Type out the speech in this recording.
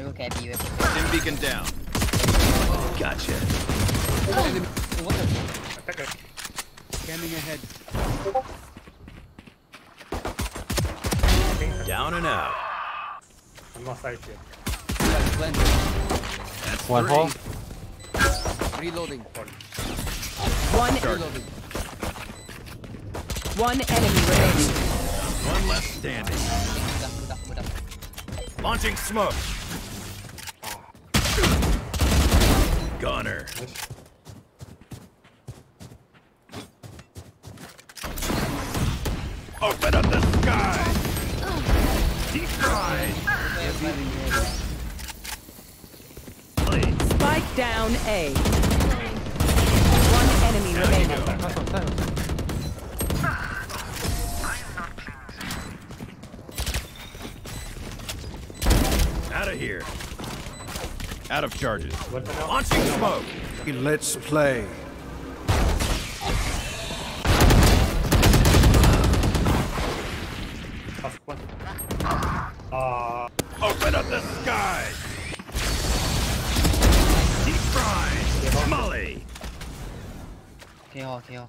Okay, be Stim beacon down. Gotcha. Scanning ahead. Down and out. I'm not fight here. That's one three. hole. Reloading. One reloading. One enemy remaining. One left standing. Launching smoke. Gunner. Open up the sky. Deep Spike down A. One enemy remaining. Out of here. Out of charges. Launching smoke. Let's play. Ah. Open up the sky! Deep fried! Molly! KO, KO.